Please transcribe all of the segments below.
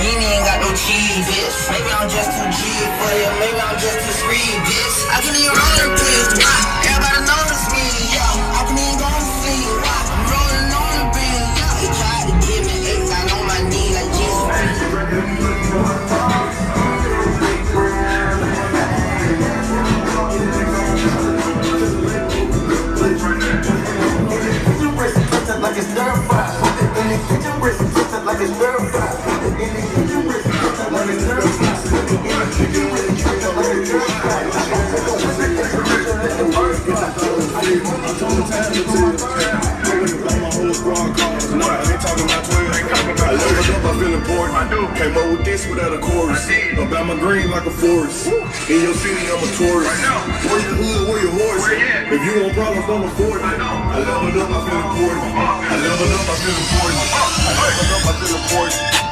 You ain't got no cheese, bitch. Maybe I'm just too G for you. Maybe I'm just too free, bitch. I can even roll in pills. Why? Everybody notice I I time to tell. Like my calls. I ain't talking about 12. I I. I do. Came up with this without a chorus. About my green like a forest. In your city, I'm a tourist. Where your hood, where your horse? If you want problems, don't afford it. I leveled up, I feel important. I leveled up, I feel important. I leveled up, I feel important.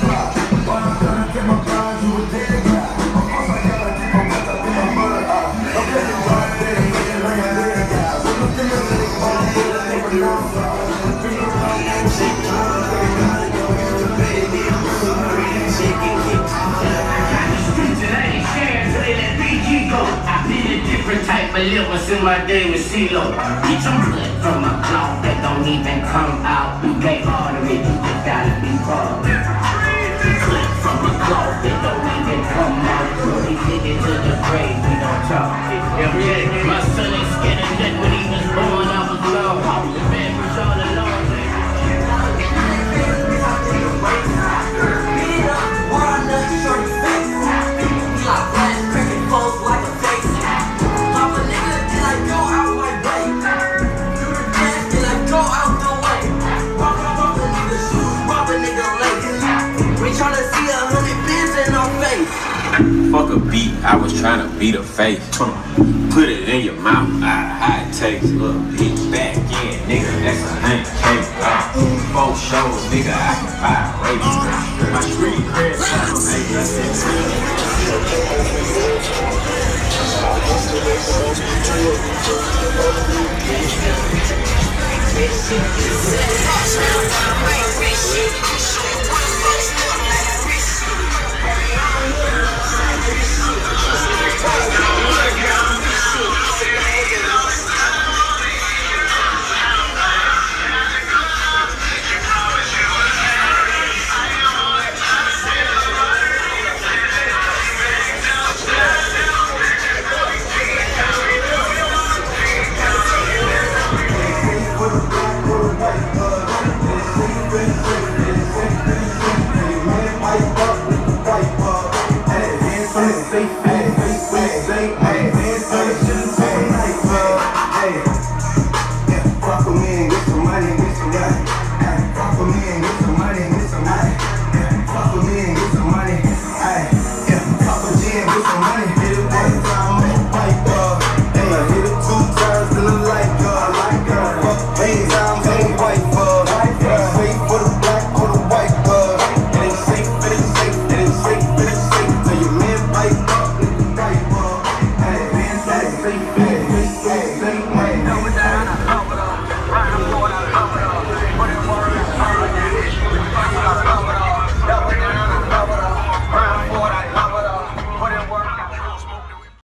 a different type of liver since my day with CeeLo. Get your blood from a cloth that don't even come out. You can't order it, you just gotta be bought. Fuck a beat, I was trying to beat a face. Put it in your mouth, how it tastes. Look, hit back in, nigga, that's a hand cake. Four shows, nigga, I can buy a race. My street cred, Fuck with me